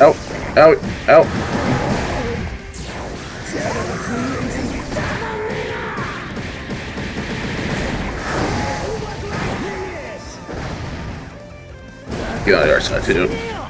Out, out, out. Get on the other side too.